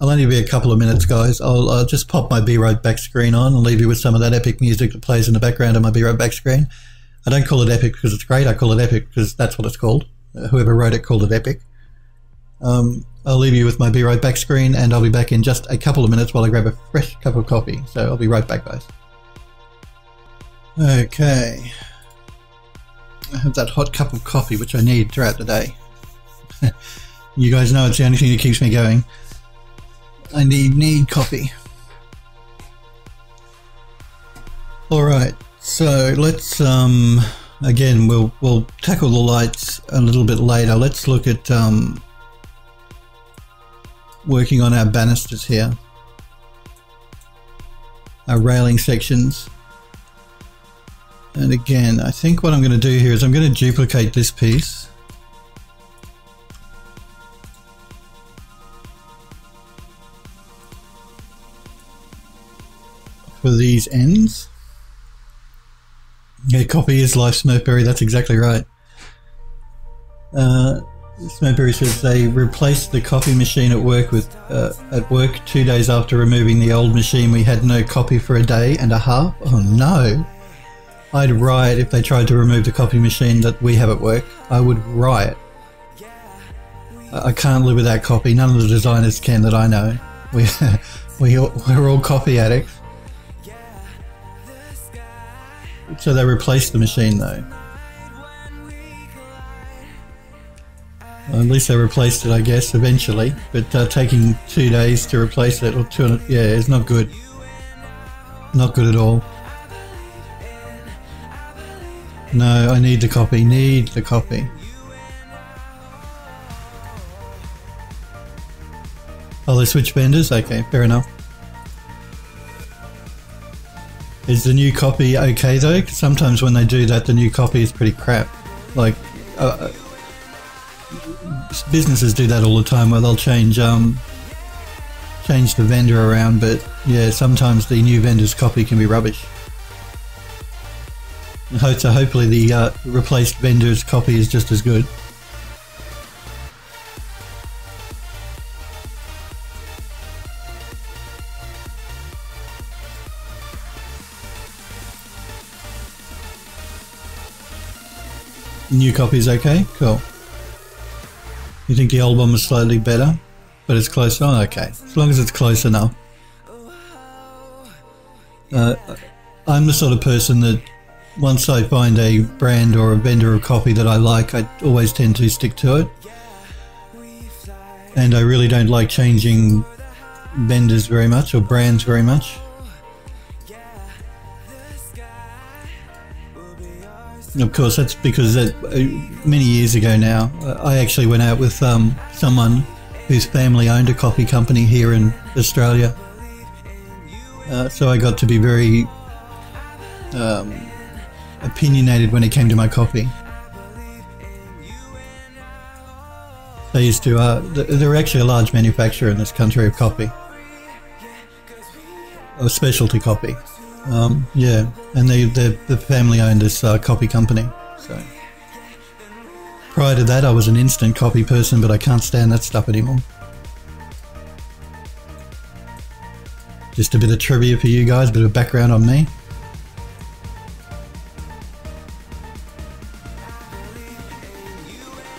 I'll only be a couple of minutes, guys. I'll, I'll just pop my Be Right Back screen on and leave you with some of that epic music that plays in the background of my Be Right Back screen. I don't call it epic because it's great. I call it epic because that's what it's called. Uh, whoever wrote it called it epic. Um, I'll leave you with my Be Right Back screen and I'll be back in just a couple of minutes while I grab a fresh cup of coffee. So I'll be right back, guys. Okay. I have that hot cup of coffee, which I need throughout the day. you guys know it's the only thing that keeps me going. I need need coffee. All right, so let's um again we'll we'll tackle the lights a little bit later. Let's look at um working on our banisters here, our railing sections. And again, I think what I'm going to do here is I'm going to duplicate this piece. For these ends. Yeah, copy is life Smurfberry, that's exactly right. Uh, Smurfberry says they replaced the copy machine at work with uh, at work two days after removing the old machine. We had no copy for a day and a half. Oh no! I'd riot if they tried to remove the copy machine that we have at work. I would riot. I can't live without copy. None of the designers can that I know. We, we, we're all copy addicts. So they replaced the machine though. At least they replaced it, I guess, eventually. But uh, taking two days to replace it, or two, yeah, it's not good. Not good at all. No, I need the copy. Need the copy. Oh, they switch vendors? Okay, fair enough. Is the new copy okay though? sometimes when they do that, the new copy is pretty crap. Like, uh, businesses do that all the time where they'll change um, change the vendor around, but yeah, sometimes the new vendor's copy can be rubbish. So hopefully the uh, replaced vendor's copy is just as good. New copy is okay? Cool. You think the old one was slightly better? But it's close? Oh, okay. As long as it's close enough. Uh, I'm the sort of person that once I find a brand or a vendor of coffee that I like, I always tend to stick to it. And I really don't like changing vendors very much or brands very much. Of course, that's because that, uh, many years ago now, uh, I actually went out with um, someone whose family owned a coffee company here in Australia. Uh, so I got to be very um, opinionated when it came to my coffee. They used to, uh, they're actually a large manufacturer in this country of coffee, of specialty coffee. Um, yeah, and they, the the family owned this uh, coffee company. So prior to that, I was an instant copy person, but I can't stand that stuff anymore. Just a bit of trivia for you guys, a bit of background on me.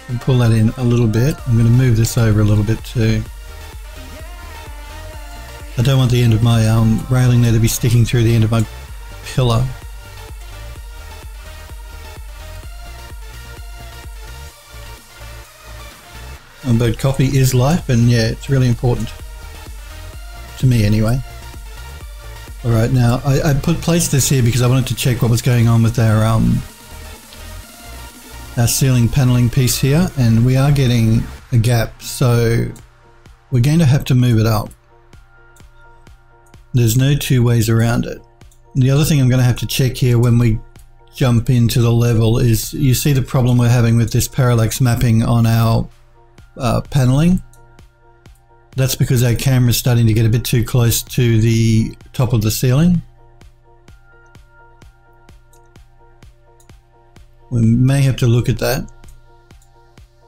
And pull that in a little bit. I'm going to move this over a little bit too. I don't want the end of my um, railing there to be sticking through the end of my pillar. Um, but coffee is life and yeah, it's really important. To me anyway. Alright, now I, I put placed this here because I wanted to check what was going on with our um, our ceiling paneling piece here and we are getting a gap so we're going to have to move it up. There's no two ways around it. The other thing I'm going to have to check here when we jump into the level is you see the problem we're having with this parallax mapping on our uh, paneling. That's because our camera is starting to get a bit too close to the top of the ceiling. We may have to look at that.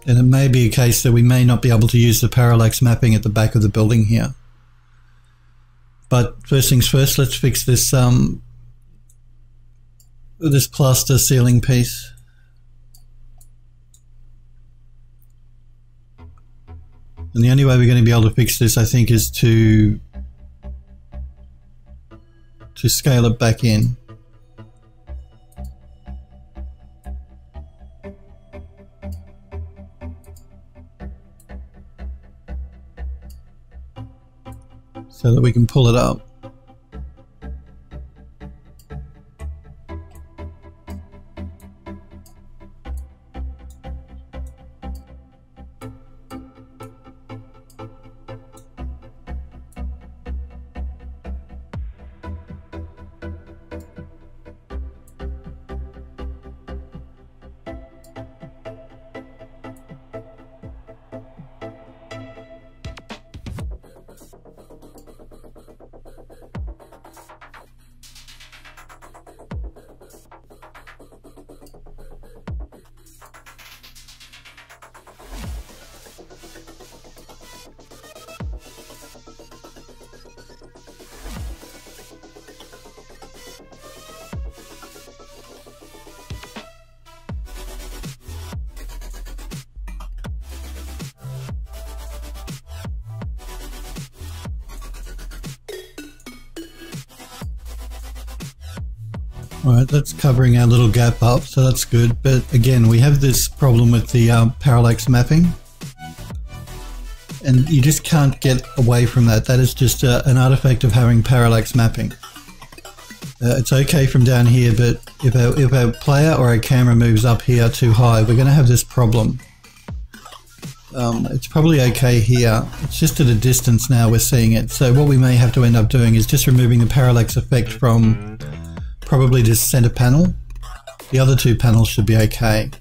And it may be a case that we may not be able to use the parallax mapping at the back of the building here. But first things first, let's fix this um, this plaster ceiling piece. And the only way we're going to be able to fix this, I think, is to to scale it back in. So that we can pull it up. Alright, that's covering our little gap up, so that's good. But again, we have this problem with the um, parallax mapping. And you just can't get away from that. That is just uh, an artifact of having parallax mapping. Uh, it's okay from down here, but if our, if our player or our camera moves up here too high, we're going to have this problem. Um, it's probably okay here. It's just at a distance now we're seeing it. So what we may have to end up doing is just removing the parallax effect from probably just center panel. The other two panels should be okay.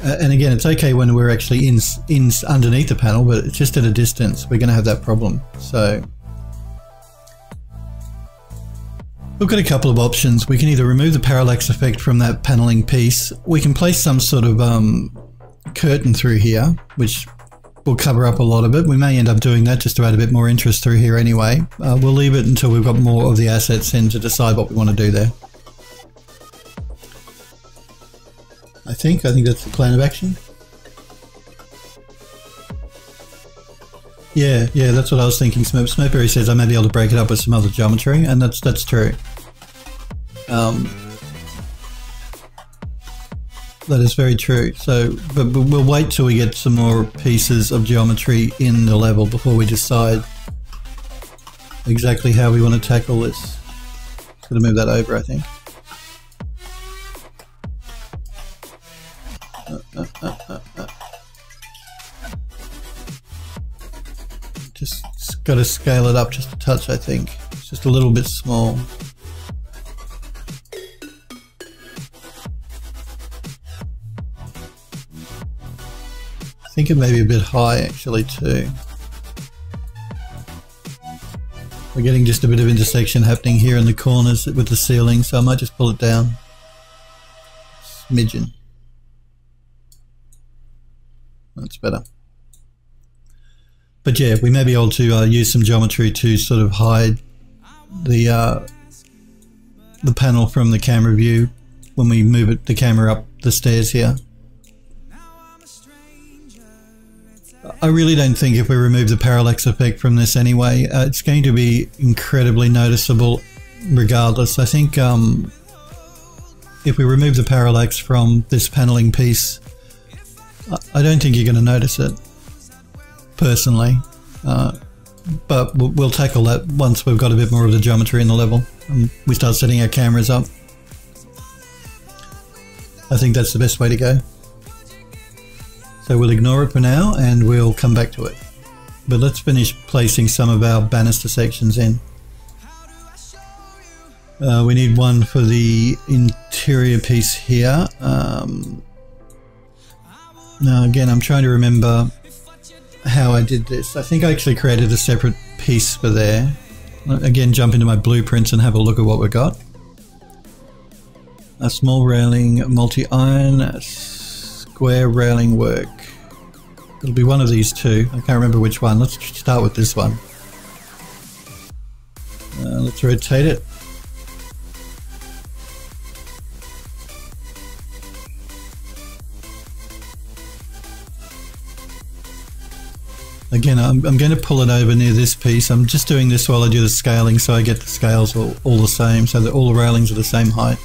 Uh, and again, it's okay when we're actually in, in underneath the panel, but it's just at a distance. We're going to have that problem. So we've got a couple of options. We can either remove the parallax effect from that paneling piece. We can place some sort of um, curtain through here, which will cover up a lot of it. We may end up doing that just to add a bit more interest through here anyway. Uh, we'll leave it until we've got more of the assets in to decide what we want to do there. I think, I think that's the plan of action. Yeah, yeah, that's what I was thinking. Smokeberry says I may be able to break it up with some other geometry, and that's that's true. Um, that is very true. So, but, we'll wait till we get some more pieces of geometry in the level before we decide exactly how we want to tackle this. To move that over, I think. Uh, uh, uh, just got to scale it up just a touch, I think. It's just a little bit small. Think it may be a bit high actually too. We're getting just a bit of intersection happening here in the corners with the ceiling, so I might just pull it down. Smidgen. That's better. But yeah, we may be able to uh, use some geometry to sort of hide the uh, the panel from the camera view when we move it, the camera up the stairs here. I really don't think if we remove the parallax effect from this anyway, uh, it's going to be incredibly noticeable regardless. I think um, if we remove the parallax from this paneling piece, I don't think you're going to notice it, personally. Uh, but we'll, tackle that once we've got a bit more of the geometry in the level and we start setting our cameras up. I think that's the best way to go. So we'll ignore it for now and we'll come back to it. But let's finish placing some of our banister sections in. Uh, we need one for the interior piece here. Um, now again, I'm trying to remember how I did this. I think I actually created a separate piece for there. Again, jump into my blueprints and have a look at what we've got. A small railing, multi-iron, square railing work. It'll be one of these two. I can't remember which one. Let's start with this one. Uh, let's rotate it. Again, I'm, I'm, going to pull it over near this piece. I'm just doing this while I do the scaling so I get the scales all, all the same, so that all the railings are the same height.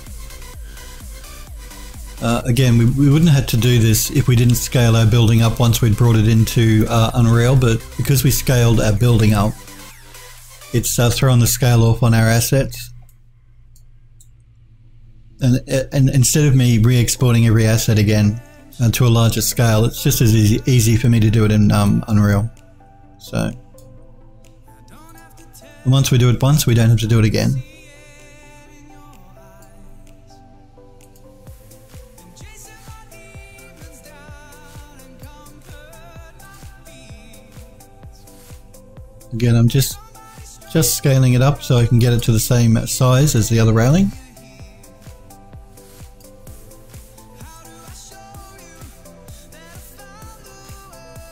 Uh, again, we, we wouldn't have to do this if we didn't scale our building up once we'd brought it into uh, Unreal, but because we scaled our building up, it's uh, the scale off on our assets. And, and instead of me re-exporting every asset again uh, to a larger scale, it's just as easy, easy for me to do it in um, Unreal. So, once we do it once, we don't have to do it again. Again, I'm just just scaling it up so I can get it to the same size as the other railing.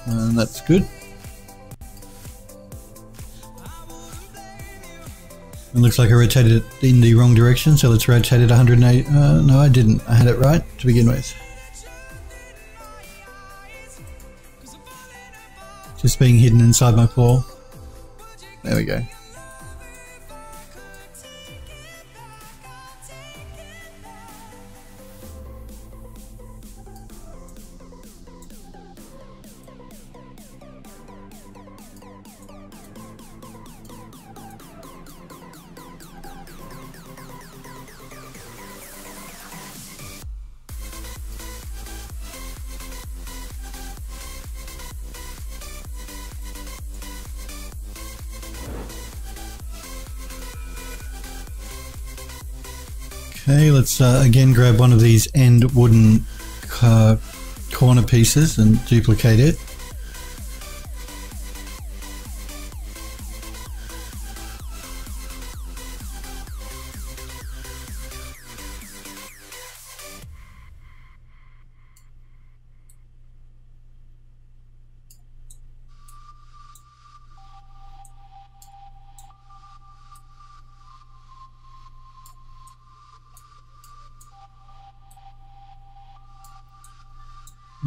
And that's good. It looks like I rotated it in the wrong direction, so let's rotate it 180. Uh, no, I didn't. I had it right to begin with. Just being hidden inside my floor. There we go. Let's uh, again grab one of these end wooden uh, corner pieces and duplicate it.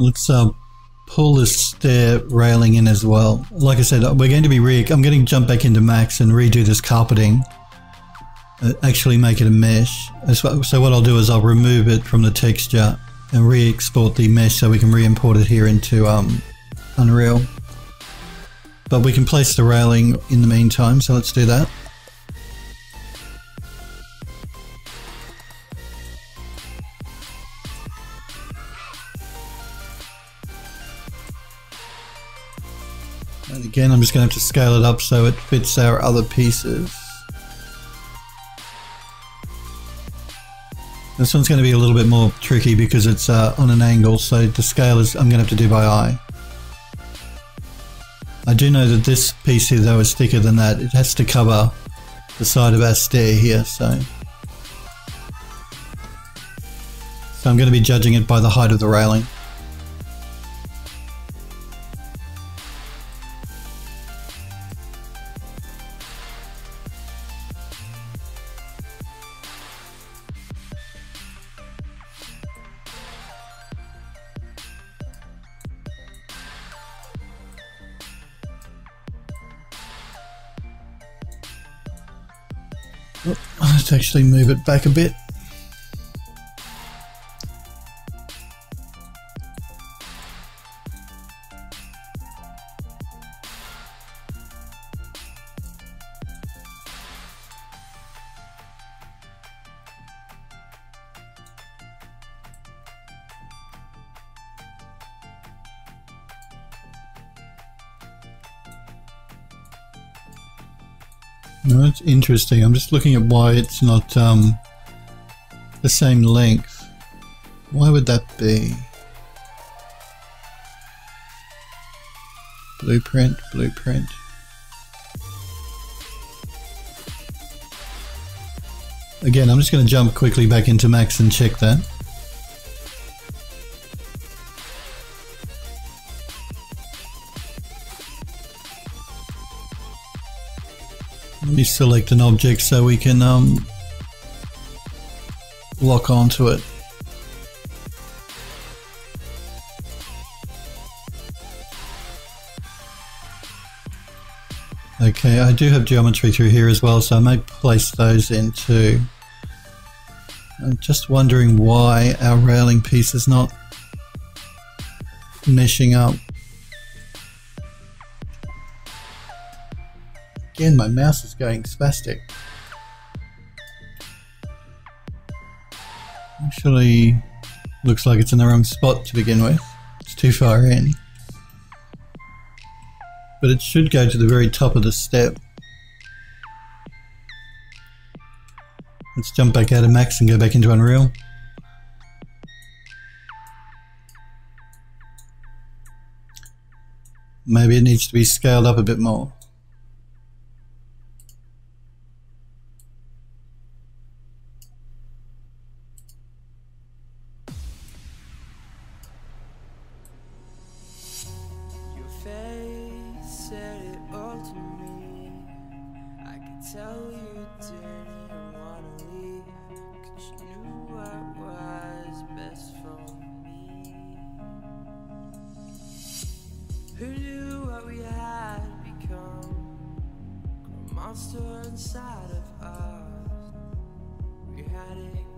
Let's uh, pull this stair railing in as well. Like I said, we're going to be re- I'm going to jump back into Max and redo this carpeting. Uh, actually make it a mesh. So what I'll do is I'll remove it from the texture and re-export the mesh so we can re-import it here into um, Unreal. But we can place the railing in the meantime, so let's do that. Again, I'm just going to have to scale it up so it fits our other pieces. This one's going to be a little bit more tricky because it's uh, on an angle, so the scale is I'm going to have to do by eye. I do know that this piece here though is thicker than that. It has to cover the side of our stair here, so... So I'm going to be judging it by the height of the railing. Let's actually move it back a bit. Interesting. I'm just looking at why it's not um, the same length. Why would that be? Blueprint, blueprint. Again, I'm just going to jump quickly back into Max and check that. Me select an object so we can um, lock onto it. Okay, I do have geometry through here as well, so I may place those in too. I'm just wondering why our railing piece is not meshing up. Again, my mouse is going spastic. Actually, looks like it's in the wrong spot to begin with. It's too far in. But it should go to the very top of the step. Let's jump back out of Max and go back into Unreal. Maybe it needs to be scaled up a bit more.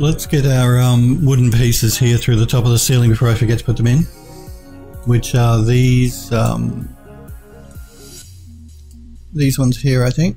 Let's get our um, wooden pieces here through the top of the ceiling before I forget to put them in. Which are these, um, these ones here, I think.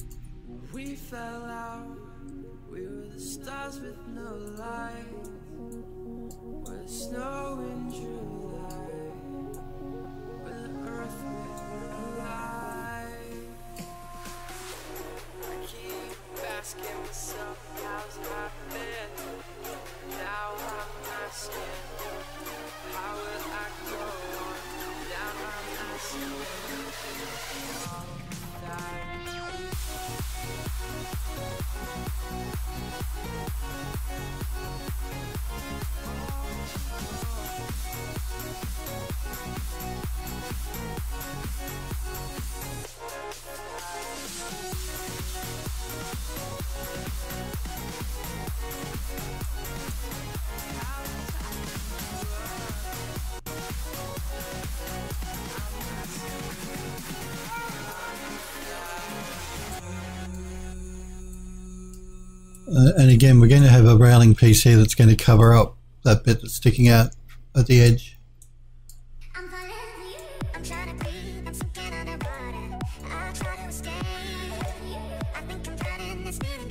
Uh, and again, we're going to have a railing piece here that's going to cover up that bit that's sticking out at the edge.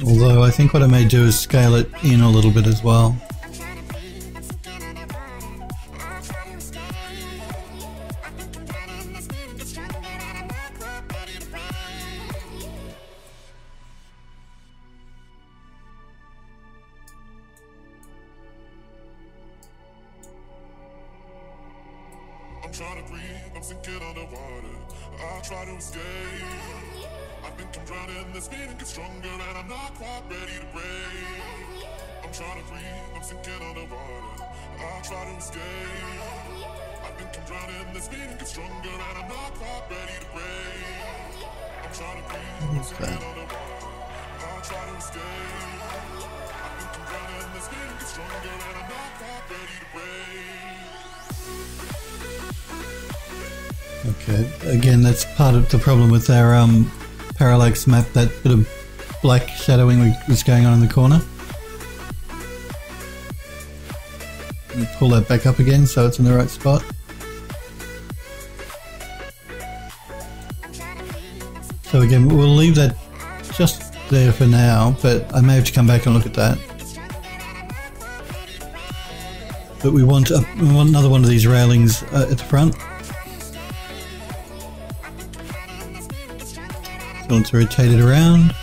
Although I think what I may do is scale it in a little bit as well. Okay, again, that's part of the problem with our um, parallax map, that bit of black shadowing was going on in the corner. Me pull that back up again so it's in the right spot. So again, we'll leave that just there for now, but I may have to come back and look at that. But we want, a, we want another one of these railings uh, at the front. So let's rotate it around.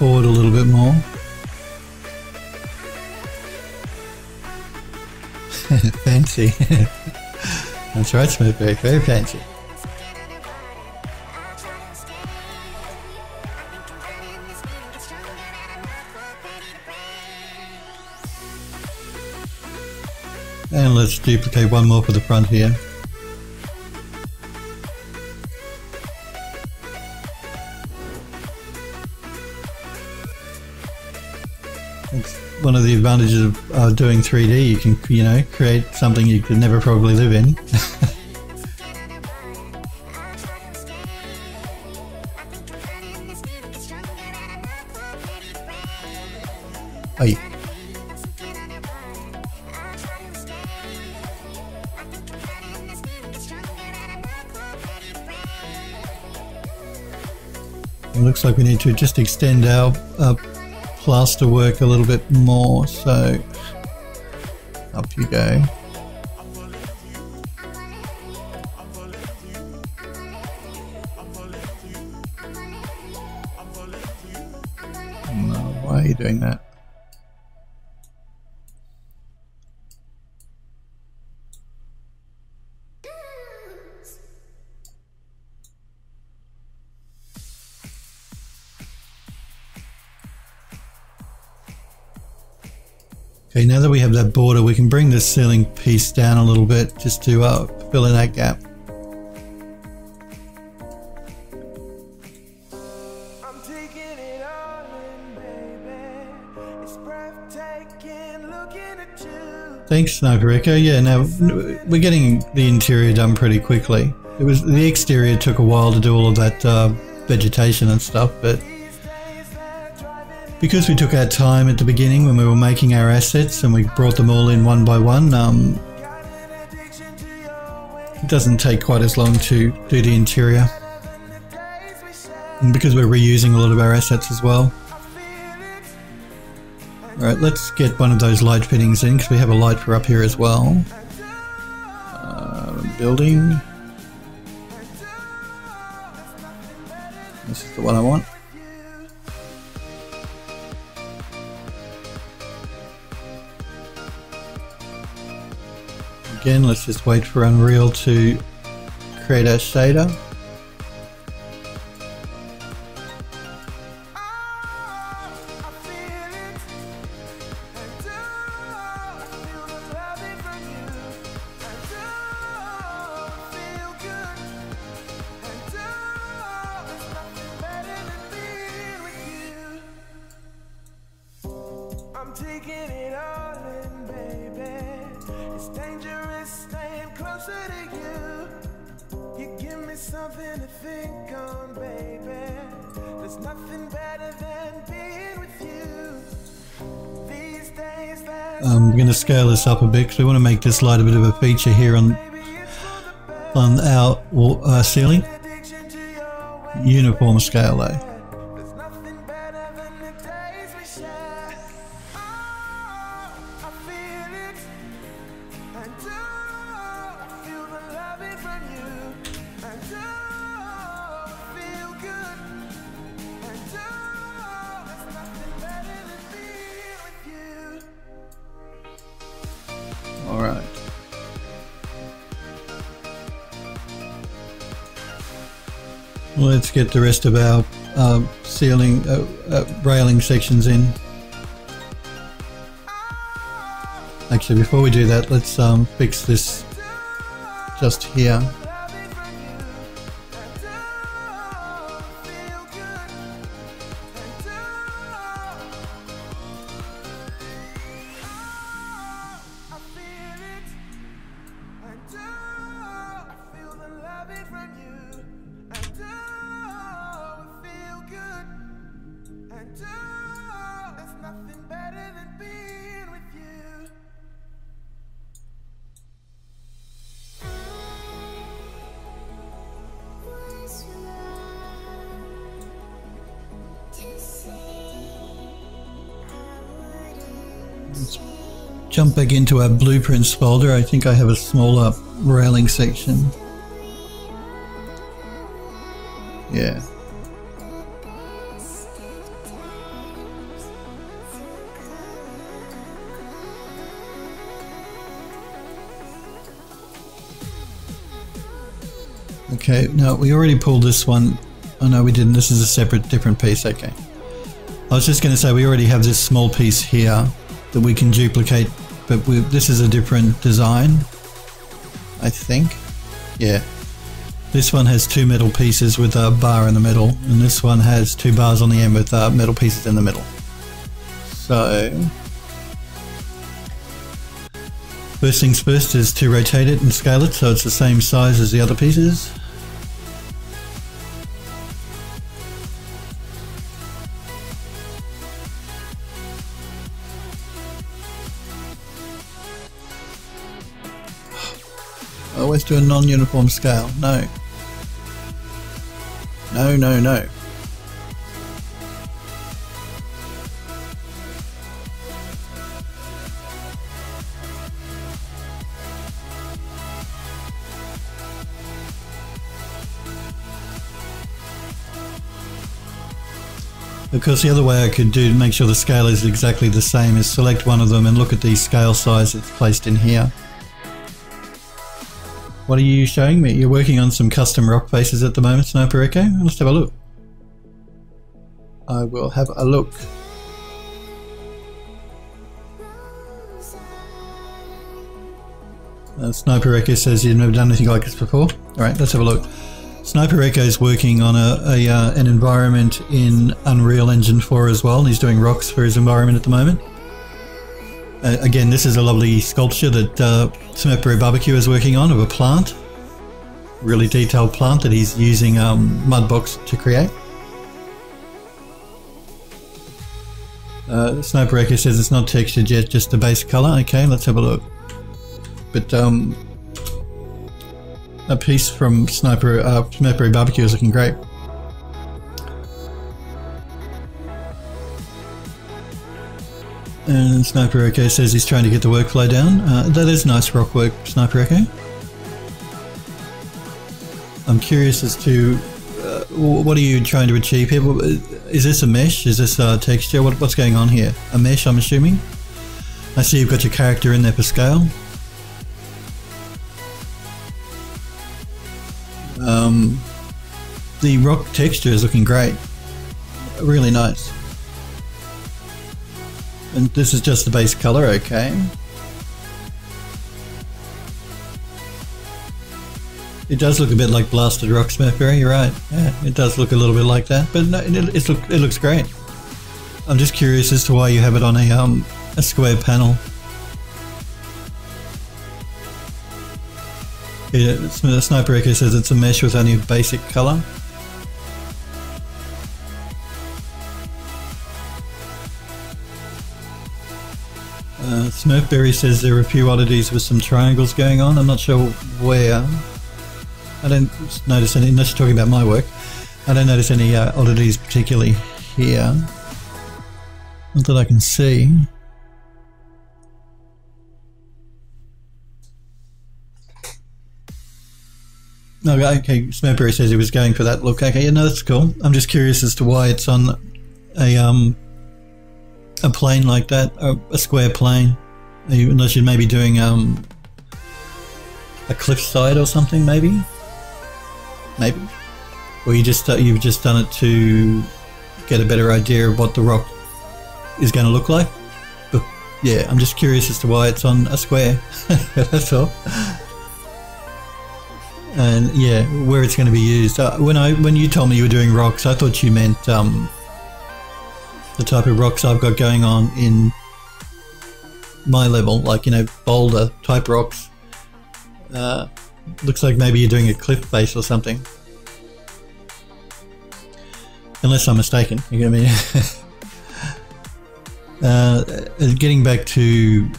Forward a little bit more. fancy. That's right, Smoothberry. Very fancy. And let's duplicate one more for the front here. One of the advantages of uh, doing 3D. You can, you know, create something you could never probably live in. Hey. It looks like we need to just extend our uh, plaster work a little bit more. So up you go. Okay, now that we have that border, we can bring the ceiling piece down a little bit just to uh, fill in that gap. I'm taking it all in, baby. It's breathtaking looking at you. Thanks, Sniper Echo. Yeah, now we're getting the interior done pretty quickly. It was the exterior took a while to do all of that uh, vegetation and stuff, but because we took our time at the beginning when we were making our assets and we brought them all in one by one, um, it doesn't take quite as long to do the interior. And because we're reusing a lot of our assets as well. Alright, let's get one of those light fittings in because we have a light for up here as well. Uh, building. This is the one I want. Again, let's just wait for Unreal to create our shader. I'm going to scale this up a bit because we want to make this light a bit of a feature here on on our uh, ceiling. Uniform scale though. Get the rest of our uh, ceiling, uh, uh, railing sections in. Actually, before we do that, let's um, fix this just here. Jump back into our blueprints folder. I think I have a smaller railing section. Yeah. Okay, no, we already pulled this one. Oh no, we didn't. This is a separate, different piece. Okay. I was just going to say we already have this small piece here that we can duplicate, but we, this is a different design. I think. Yeah. This one has two metal pieces with a bar in the middle, and this one has two bars on the end with uh, metal pieces in the middle. So, first things first is to rotate it and scale it so it's the same size as the other pieces. Do a non-uniform scale. No. No, no, no. Because the other way I could do to make sure the scale is exactly the same is select one of them and look at the scale size it's placed in here. What are you showing me? You're working on some custom rock faces at the moment, Sniper Echo? Let's have a look. I will have a look. Uh, Sniper Echo says you've never done anything like this before. Alright, let's have a look. Sniper Echo is working on a, a uh, an environment in Unreal Engine 4 as well. and He's doing rocks for his environment at the moment. Uh, again, this is a lovely sculpture that uh, Smurfberry Barbecue is working on of a plant. Really detailed plant that he's using um, Mudbox to create. Uh, Sniper Echo says it's not textured yet, just the base color. Okay, let's have a look. But um, a piece from Sniper uh, Barbecue is looking great. And Sniper Echo says he's trying to get the workflow down. Uh, that is nice rock work, Sniper Echo. I'm curious as to uh, what are you trying to achieve here? Is this a mesh? Is this a texture? What, what's going on here? A mesh, I'm assuming. I see you've got your character in there for scale. Um, the rock texture is looking great. Really nice. And this is just the base color, okay. It does look a bit like Blasted Rock Smurfberry, you're right. Yeah, it does look a little bit like that, but no, it, it's look, it looks great. I'm just curious as to why you have it on a, um, a square panel. Yeah, Sniper Echo says it's a mesh with only a basic color. Smurfberry says there are a few oddities with some triangles going on. I'm not sure where. I don't notice any, unless you're talking about my work. I don't notice any uh, oddities particularly here. Not that I can see. Okay, okay, Smurfberry says he was going for that look. Okay, yeah, no, that's cool. I'm just curious as to why it's on a um a plane like that, a, a square plane. Unless you're maybe doing um a cliffside or something, maybe, maybe, or you just uh, you've just done it to get a better idea of what the rock is going to look like. But yeah, I'm just curious as to why it's on a square. That's all. And yeah, where it's going to be used. Uh, when I when you told me you were doing rocks, I thought you meant um, the type of rocks I've got going on in my level, like you know boulder type rocks. Uh, looks like maybe you're doing a cliff face or something. Unless I'm mistaken, you get me. uh, getting back to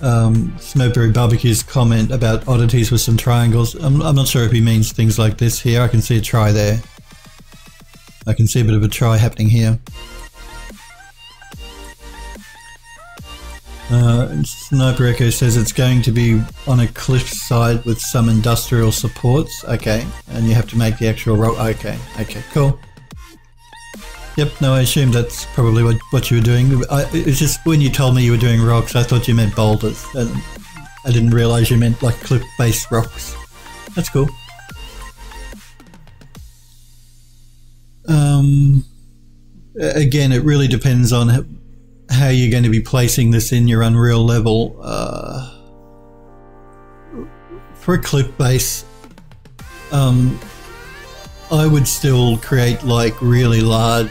um, Smurfberry Barbecue's comment about oddities with some triangles. I'm, I'm not sure if he means things like this here. I can see a try there. I can see a bit of a try happening here. Uh, Sniper Echo says it's going to be on a cliff side with some industrial supports. Okay, and you have to make the actual rock. Okay, okay, cool. Yep, no, I assume that's probably what, what you were doing. I, it's just when you told me you were doing rocks, I thought you meant boulders. And I didn't realize you meant like cliff based rocks. That's cool. Um, again, it really depends on how you're going to be placing this in your Unreal level. Uh, for a cliff base, um, I would still create like really large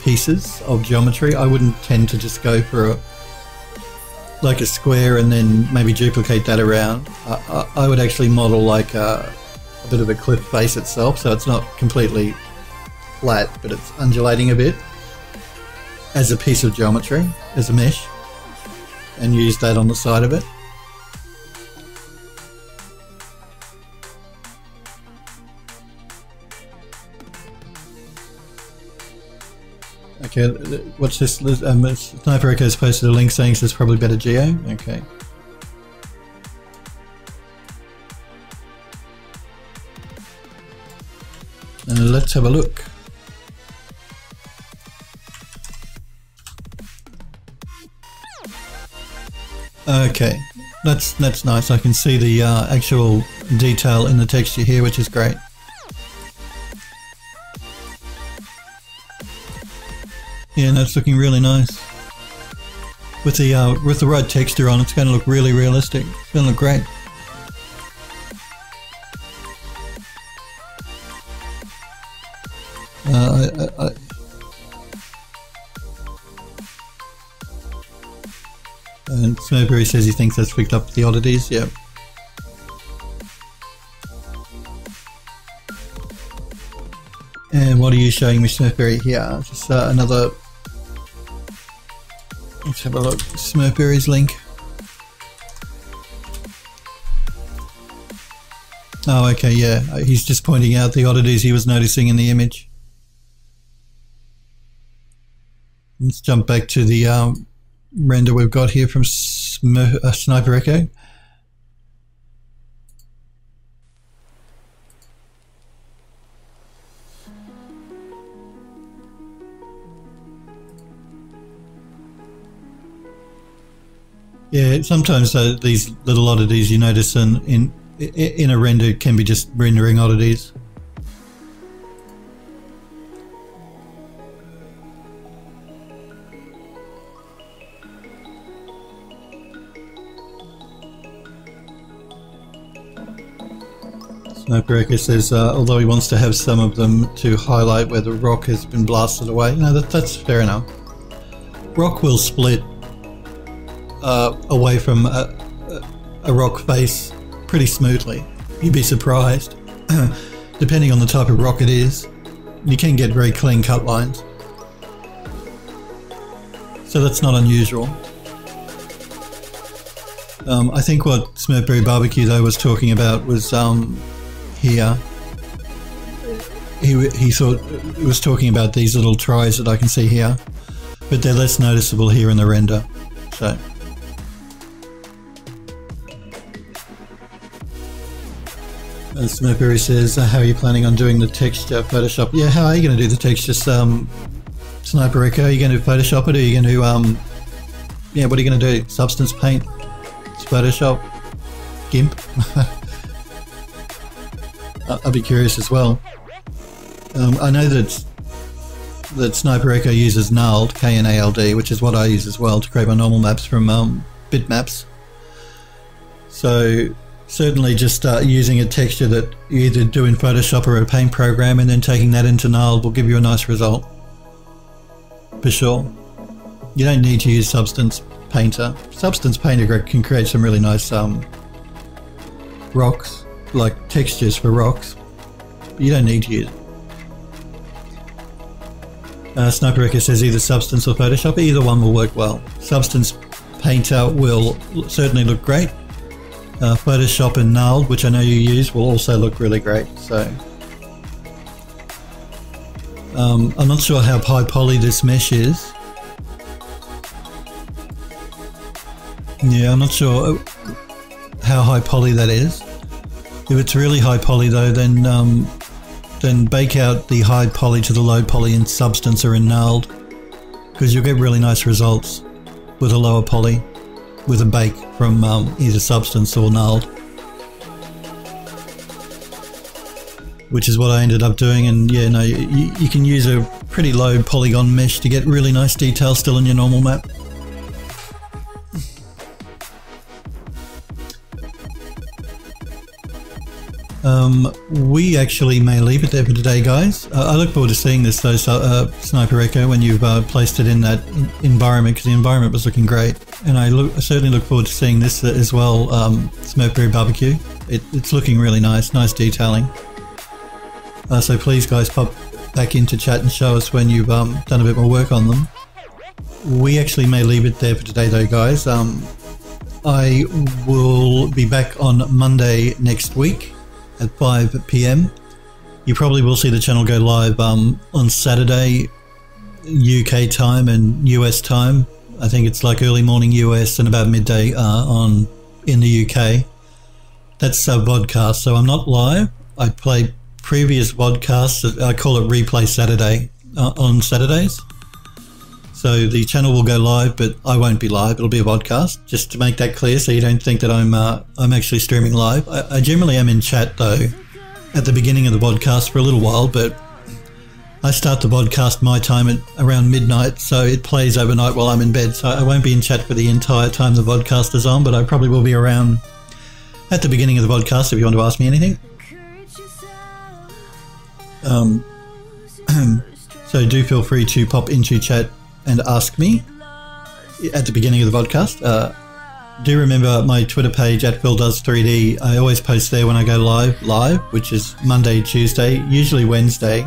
pieces of geometry. I wouldn't tend to just go for a like a square and then maybe duplicate that around. I, I, I would actually model like a, a bit of a cliff face itself, so it's not completely flat, but it's undulating a bit as a piece of geometry, as a mesh, and use that on the side of it. Okay, what's this? Um, Sniper Echo has posted a link saying is probably better geo. Okay. And let's have a look. Okay, that's that's nice. I can see the uh, actual detail in the texture here, which is great. Yeah, that's looking really nice. With the uh, with the right texture on, it's going to look really realistic. It's going to look great. Uh, I, I, and Smurfberry says he thinks that's picked up the oddities. Yep. And what are you showing me, Smurfberry? Here, just uh, another. Let's have a look. Smurfberry's link. Oh, okay, yeah. Uh, He's just pointing out the oddities he was noticing in the image. Let's jump back to the um, render we've got here from uh, Sniper Echo. Yeah, sometimes uh, these little oddities you notice in, in in a render can be just rendering oddities. Echo says, uh, although he wants to have some of them to highlight where the rock has been blasted away. No, that, that's fair enough. Rock will split uh, away from a, a- a rock face pretty smoothly. You'd be surprised. Depending on the type of rock it is, you can get very clean cut lines. So that's not unusual. Um, I think what Smurfberry Barbecue though was talking about was um, here he he thought he was talking about these little tries that I can see here, but they're less noticeable here in the render. So. Uh, Smurfberry says, uh, "How are you planning on doing the texture Photoshop?" Yeah, how are you going to do the texture? Um, Sniper Echo, are you going to Photoshop it? Or are you going to, um, yeah, what are you going to do? Substance Paint, Photoshop, GIMP? I- I'd be curious as well. Um, I know that that Sniper Echo uses Knald, K-N-A-L-D, which is what I use as well to create my normal maps from um, bitmaps. So certainly just start using a texture that you either do in Photoshop or a paint program and then taking that into Knald will give you a nice result. For sure. You don't need to use Substance Painter. Substance Painter can create some really nice um, rocks, like textures for rocks. But you don't need to use it. Uh, says either Substance or Photoshop. Either one will work well. Substance Painter will certainly look great. Uh, Photoshop and Knald, which I know you use, will also look really great. So um, I'm not sure how high poly this mesh is. Yeah, I'm not sure uh, how high poly that is. If it's really high poly though, then um, then bake out the high poly to the low poly in Substance or in Knald, because you'll get really nice results with a lower poly with a bake from um, either Substance or Knald. Which is what I ended up doing, and yeah, no, you, you can use a pretty low polygon mesh to get really nice detail still in your normal map. Um, we actually may leave it there for today, guys. Uh, I look forward to seeing this, though, so, uh, Sniper Echo, when you've uh, placed it in that en- environment, because the environment was looking great. And I, I certainly look forward to seeing this uh, as well, um, Smurfberry Barbecue. It, it's looking really nice, nice detailing. Uh, so please, guys, pop back into chat and show us when you've um, done a bit more work on them. We actually may leave it there for today, though, guys. Um, I will be back on Monday next week at 5 p.m. You probably will see the channel go live um, on Saturday, UK time and US time. I think it's like early morning US and about midday uh, on in the UK. That's a vodcast, so I'm not live. I play previous vodcasts. I call it Replay Saturday uh, on Saturdays. So the channel will go live, but I won't be live. It'll be a podcast, just to make that clear, so you don't think that I'm uh, I'm actually streaming live. I, I generally am in chat though, at the beginning of the podcast for a little while, but I start the podcast my time at around midnight, so it plays overnight while I'm in bed. So I won't be in chat for the entire time the podcast is on, but I probably will be around at the beginning of the podcast if you want to ask me anything. Um, so do feel free to pop into chat and ask me at the beginning of the podcast. Uh, do remember my Twitter page at Phil Does 3D. I always post there when I go live, live, which is Monday, Tuesday, usually Wednesday.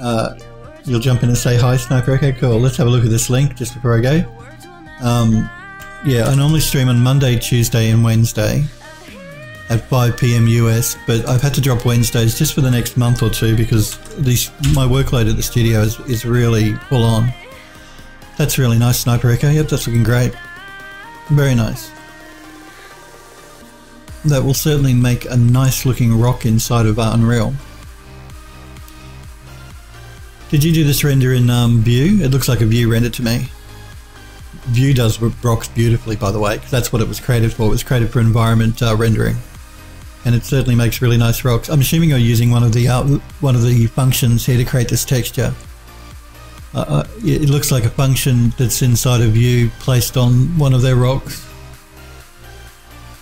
Uh, you'll jump in and say hi, Sniper. Okay, cool. Let's have a look at this link just before I go. Um, yeah, I normally stream on Monday, Tuesday, and Wednesday at 5 p.m. US, but I've had to drop Wednesdays just for the next month or two because my workload at the studio is, is really full on. That's really nice, Sniper Echo. Yep, that's looking great. Very nice. That will certainly make a nice looking rock inside of Unreal. Did you do this render in um, Vue? It looks like a Vue render to me. Vue does rocks beautifully, by the way, that's what it was created for. It was created for environment uh, rendering, and it certainly makes really nice rocks. I'm assuming you're using one of the uh, one of the functions here to create this texture. Uh, uh, it looks like a function that's inside of Vue placed on one of their rocks.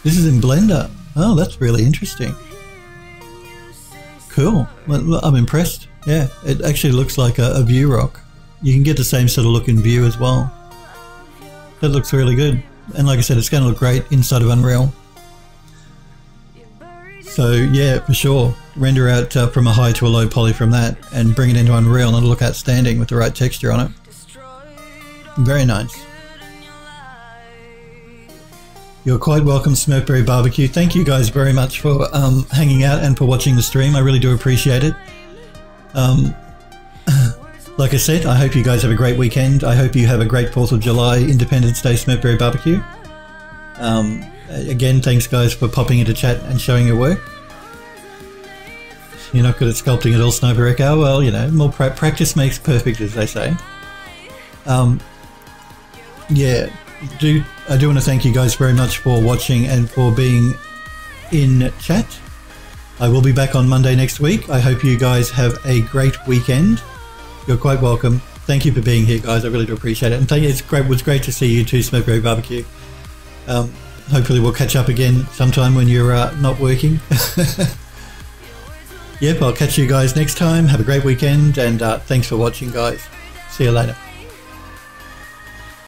This is in Blender. Oh, that's really interesting. Cool. I'm impressed. Yeah, it actually looks like a, a Vue rock. You can get the same sort of look in Vue as well. That looks really good. And like I said, it's going to look great inside of Unreal. So yeah, for sure. Render out uh, from a high to a low poly from that and bring it into Unreal and it'll look outstanding with the right texture on it. Very nice. You're quite welcome, Smurfberry Barbecue. Thank you guys very much for um, hanging out and for watching the stream. I really do appreciate it. Um, like I said, I hope you guys have a great weekend. I hope you have a great 4th of July Independence Day Smurfberry Barbecue. Um, again, thanks guys for popping into chat and showing your work. You're not good at sculpting at all, Sniper Echo. Well, you know, more pra- practice makes perfect, as they say. Um, yeah, do I do want to thank you guys very much for watching and for being in chat. I will be back on Monday next week. I hope you guys have a great weekend. You're quite welcome. Thank you for being here, guys. I really do appreciate it. And thank you. It's great. It was great to see you too, Smurfberry Barbecue. Um, hopefully, we'll catch up again sometime when you're uh, not working. yep, I'll catch you guys next time. Have a great weekend, and uh, thanks for watching, guys. See you later.